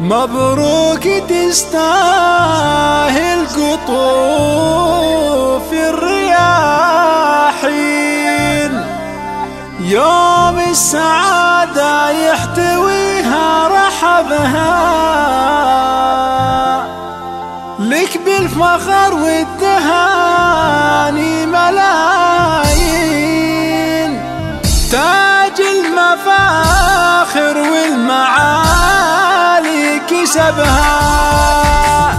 مبروك تستاهل قطوف الرياحين. يوم السعادة يحتويها رحبها. لك بالفخر والتهاني ملايين كسبها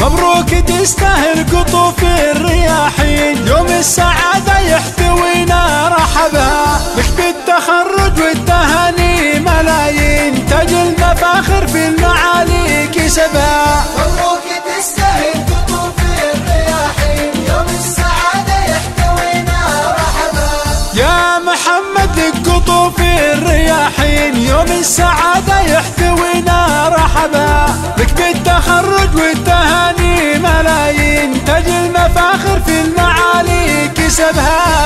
مبروك تستاهل قطوف الرياحين يوم السعادة يحتوينا رحبها لك بالتخرج والتهاني ملايين. تاج المفاخر في المعالي كسبها مبروك تستاهل قطوف الرياحين يوم السعادة يحتوينا رحبا يا محمد لك قطوف الرياحين. يوم السعادة رحبا لك بالتخرج والتهاني ملايين تاج المفاخر في المعالي كسبها.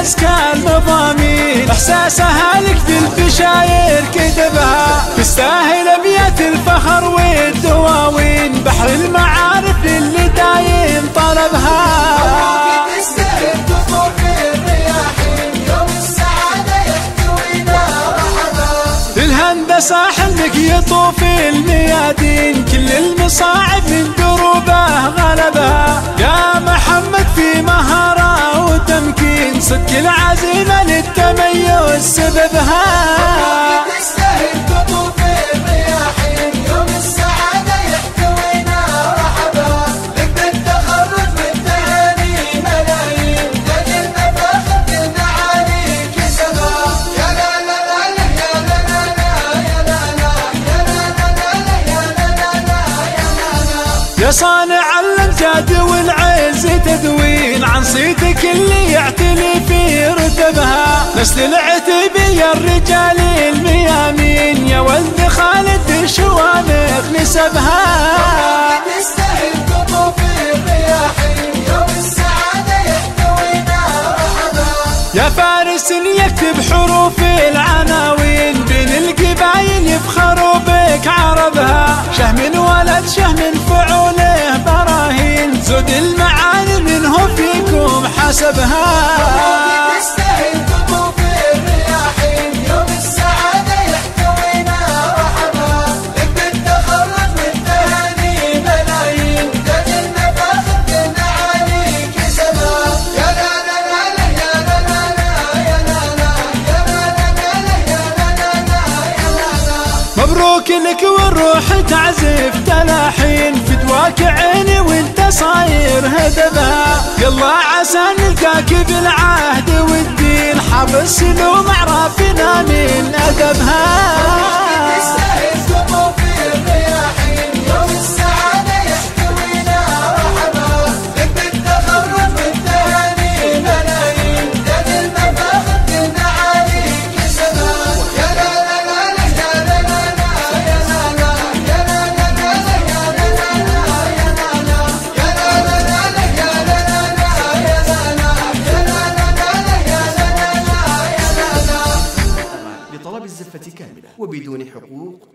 أزكى المضامين إحساسها لك في البشاير كتبها. تستاهل أبيات الفخر والدواوين بحر المعارف اللي دايم طلبها. الهندسة حلمك يطوف الميادين صدق العزيمة للتميز سببها يوم السعادة يحتوينا لك والتهاني ملايين يا لا لا لا يا لا لا يا لا لا يا لا لا لا يا لا لا يا صانع الامجاد والعز تدوين عن صيتك اللي يعتلي في رتبها. نسل العتبية الرجال الميامين. يا ولد خالد شوامخ نسبها. تستاهل قطوف الرياحين. يوم السعادة يا فارس يكتب حروف العناوين. بين القبايل يفخروا بك عربها شهم ولد شهم فعوله براهين. زود حسبها تستاهل قطوف الرياحين يوم السعادة يحتوينا بالتخرج والتهاني ملايين يا لا لا لا يا لا لا لا يا لا لا لا يا لا لا لا مبروك لك والروح تعزف تلاحين فدواك عيني وانت صاير هدبها يلا عسى نلقاك بالعهد والدين حافظ سلوم عرفنا من أدبها. وبدون حقوق